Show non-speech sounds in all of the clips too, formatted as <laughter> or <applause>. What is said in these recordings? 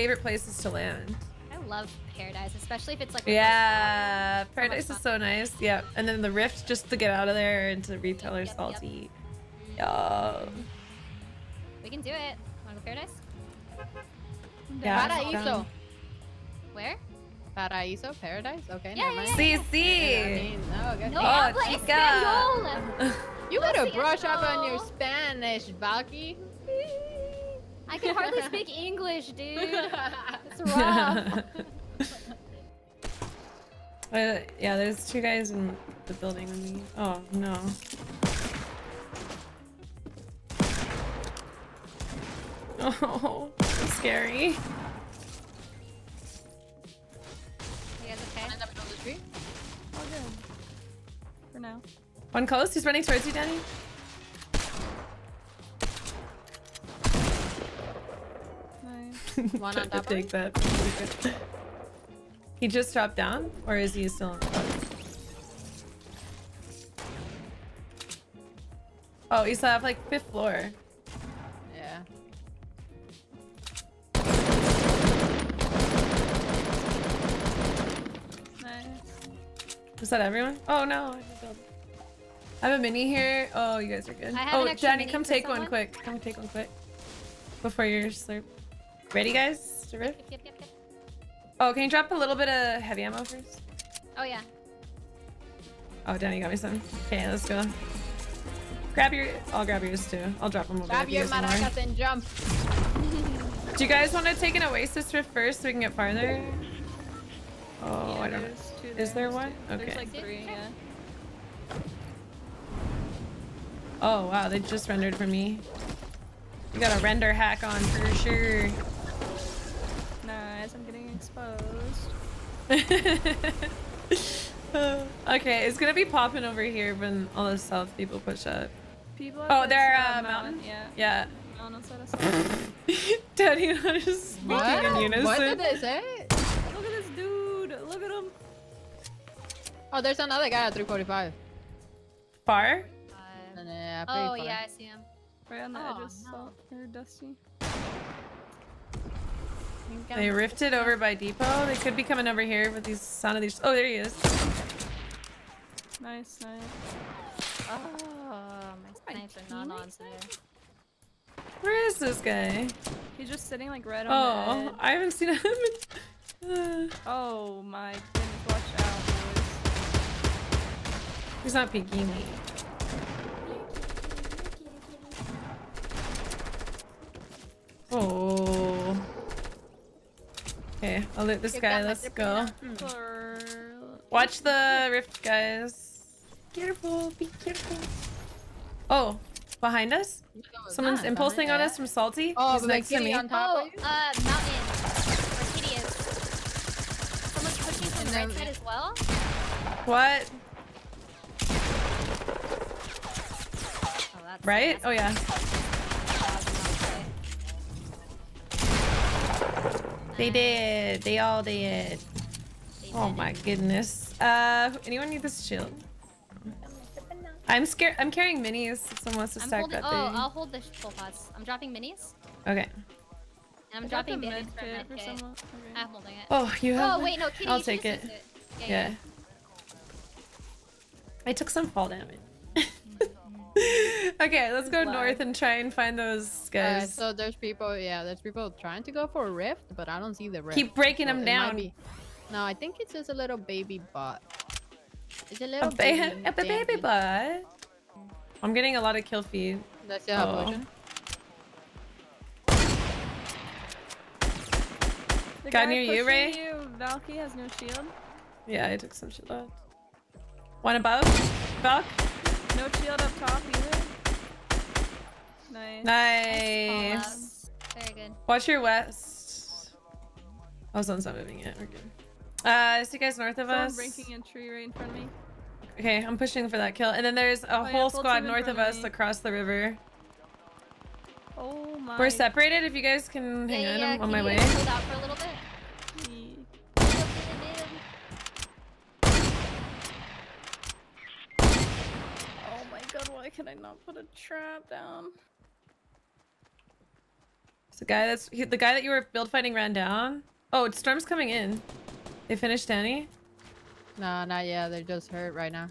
favorite places to land. I love Paradise, especially if it's like. Yeah, much Paradise is so nice. Yeah, and then the Rift just to get out of there into Retail Row Yep, yep. Salty. Yeah. We can do it. Wanna go Paradise? Yeah. Paraíso. Where? Paraíso, paradise. Okay, Yeah, never mind. See, Yeah, I see. mean, no, good. No Oh, chica. <laughs> <laughs> You better Lo brush up on your. Spanish, Valky. I can hardly <laughs> speak English, dude. <laughs> It's rough. <laughs> Uh, yeah, there's two guys in the building with me. Oh no. Oh, scary. You guys okay? End up on the tree. All good. For now. One close. He's running towards you, Danii. One on top take that. He just dropped down, or is he still? On oh, he's at like fifth floor. Yeah. Nice. Was that everyone? Oh no. I have a build. I have a mini here. Oh, you guys are good. Have oh, an extra Danii, mini come take one quick. Come take one quick. Before your slurp. Ready, guys? To rip? Yep, yep, yep. Oh, can you drop a little bit of heavy ammo first? Oh yeah. Oh, Danii got me some. Okay, let's go. Grab your. I'll grab yours too. I'll drop them over Grab your maracas and jump. <laughs> Do you guys want to take an Oasis rift first so we can get farther? Oh, Yeah, I don't know. there's Is there There's one? two. Okay. There's like three, yeah. Oh wow, they just rendered for me. You got a render hack on for sure. <laughs> okay, it's gonna be popping over here when all the south people push up. People Oh, at they're this, uh, mountain. Yeah. Yeah. Mountain outside of <laughs> Daddy and I just speaking What? in unison. What did they say? Look at this dude. Look at him. Oh, there's another guy at 345. Far? Uh, Yeah, pretty oh far. yeah, I see him. Right on the Oh, edge of no. salt. Or dusty. They rifted over by depot. They could be coming over here with these sound of these. Oh, there he is. Nice, nice. Oh, my snipes are not on today. Where is this guy? He's just sitting like right on Oh. I haven't seen him. in- <sighs> uh. Oh my goodness, watch out, boys. He's not peeking me. Oh. Okay, I'll loot this guy. Let's go. Watch the rift, guys. Careful, be careful. Oh, behind us? Someone's impulsing on us from Salty. Oh, He's next to me. on top Oh, uh, mountain. Where Kitty is. Someone's pushing from the right side as well. What? Oh, Right? Oh yeah. They did. They all did. They Oh did my it. goodness. Uh, anyone need this shield? I'm scared. I'm carrying minis. If someone wants to I'm stack holding. that Oh, thing. I'll hold the full pots. I'm dropping minis, Okay. and I'm I got the dropping med bandits for kit for someone. Okay. I'm holding it. Oh, you have. Oh wait, no, Kitty. I'll you take just it. Yeah. Yeah. yeah. I took some fall damage. <laughs> okay, let's go Lag. north and try and find those Uh, guys. so there's people, yeah, there's people trying to go for a rift, but I don't see the rift. Keep breaking So them down. be- No, I think it's just a little baby bot. It's a A, little ba- baby. <laughs> a baby baby. butt. I'm getting a lot of kill feed. See how Oh. potion. The Guy guy near you, Rae? You, Valky has no shield. Yeah, I took some shit out. One above. Valk. No shield up top either. Nice. Nice. Very good. Watch your west. Oh, someone's not moving yet. We're good. Uh, see you guys north of Someone us. breaking a tree right in front of me. Okay, I'm pushing for that kill. And then there's a Oh, whole full squad north of of us across the river. Oh my. We're separated. If you guys can hang yeah, on, yeah, I'm on my way. Hold out for a little bit. Oh my god, why can I not put a trap down? The guy that's he, the guy that you were build fighting ran down. Oh, it's storm's coming in. They finished Danii. No, not yet. They're just hurt right now.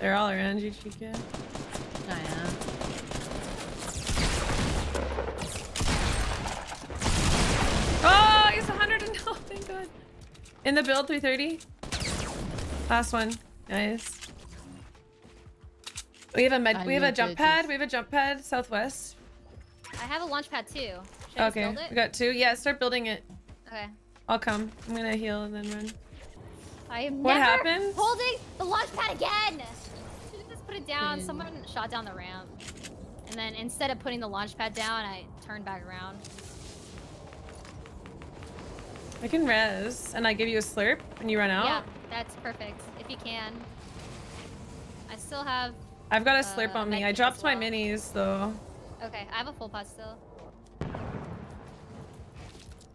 They're all around you, Chica. I am. In the build, 330. Last one. Nice. We have a med. I we have a jump pad. just- We have a jump pad southwest. I have a launch pad too. Should I just Okay, build it? we got two. Yeah, start building it. Okay. I'll come. I'm gonna heal and then run. I am What never happened? holding the launch pad again. Should have just put it down. Mm. Someone shot down the ramp, and then instead of putting the launch pad down, I turned back around. I can res, and I give you a slurp, and you run out. Yeah, that's perfect. If you can. I still have. I've got a slurp Uh, on me. I dropped as my minis though. Okay, I have a full pot still.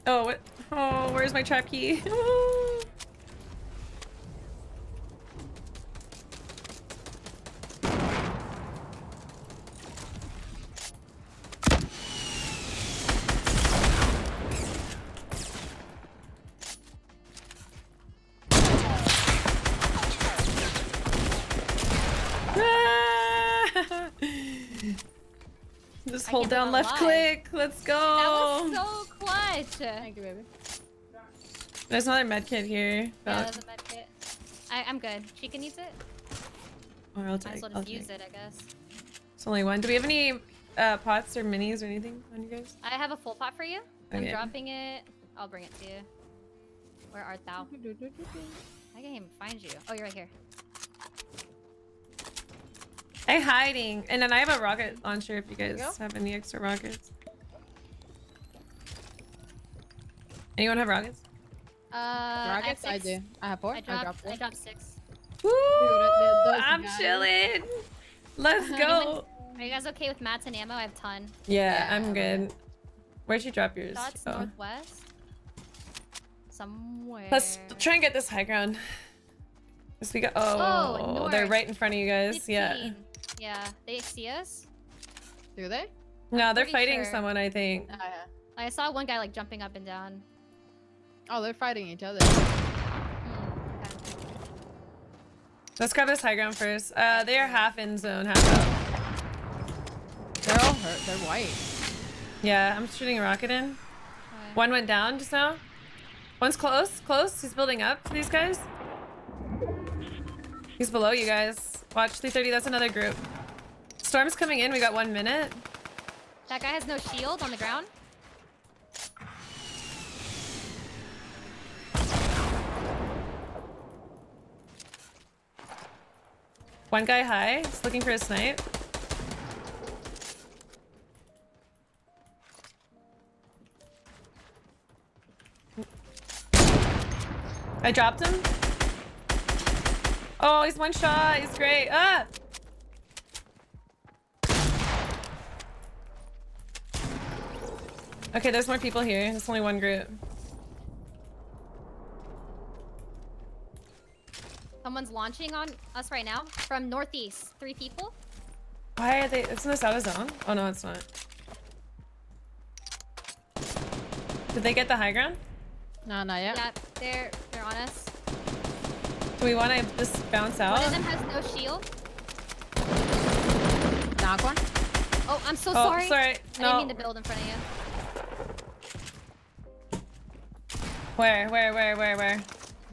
Oh, what? Oh, where's my trap key? <laughs> <laughs> Just hold down left alive. click. Let's go. That was so clutch. Thank you, baby. There's another med kit here. Yeah, Val- there's a med kit. I, I'm good. Chica needs it. Or I'll take. Might as well I'll just use take. it, I guess. It's only one. Do we have any uh, pots or minis or anything on you guys? I have a full pot for you. I'm dropping it. I'll bring it to you. Where art thou? <laughs> I can't even find you. Oh, you're right here. I'm hiding. And then I have a rocket launcher if you guys go. have any extra rockets. Anyone have rockets? Uh, I Rockets? I six. do. I have four. I I dropped, dropped I dropped six. Woo! th- I'm guys. chilling. Let's <laughs> go. Are you guys okay with mats and ammo? I have a ton. Yeah, Yeah, I'm I'm good. Where'd you drop yours? Shots Oh. northwest. Somewhere. Let's try and get this high ground. Yes, we got. Oh, they're right in front of you guys. 15. Yeah, they see us. Do they? No, they're fighting sure. someone. I think. Oh, yeah. I saw one guy like jumping up and down. Oh, they're fighting each other. Hmm, okay. Let's grab this high ground first. Uh, they are half in zone, half out. They're all hurt. They're white. Yeah, I'm shooting a rocket in. Okay. One went down just now. One's close, close. He's building up to these guys. He's below you guys. Watch 330. That's another group. Storm's coming in. We got one minute. That guy has no shield on the ground. One guy high. He's looking for a snipe. I dropped him. Oh, he's one shot. He's great. Ah! Okay, there's more people here. There's only one group. Someone's launching on us right now from northeast. Three people. Why are they? Isn't this out of zone? Oh no, it's not. Did they get the high ground? No, not yet. Yeah, they're they're on us. Do we want to just bounce out? One of them has no shield. Knock one. Oh, I'm so oh, sorry. sorry. I didn't No. mean to build in front of you. Where? Where? Where? Where? Where?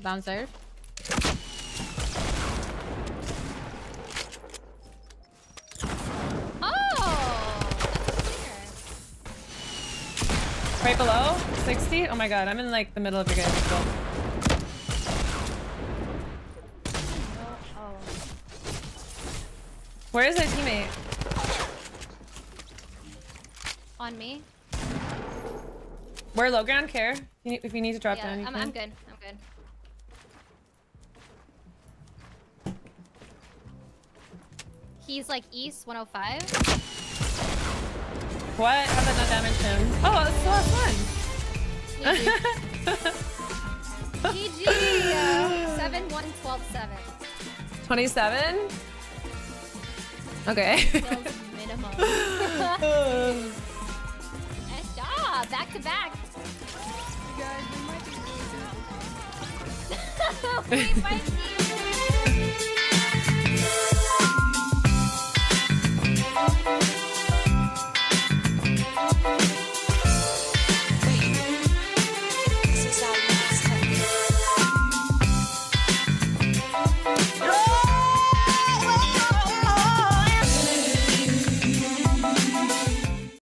Downstairs. Oh, that's Right below? 60? Oh my god, I'm in like the middle of your guys' build. Oh. Where is their teammate? On me. We're low ground care. If you need, if you need to drop yeah, down, you I'm, can. I'm good. I'm good. He's like east 105. What? How did that not damage him? Oh, it's the last one. GG. Uh, 7 1 12 7. 27? Okay. <laughs> Minimum. <laughs> nice job! Back to back! Guys, we might be <laughs> we might be-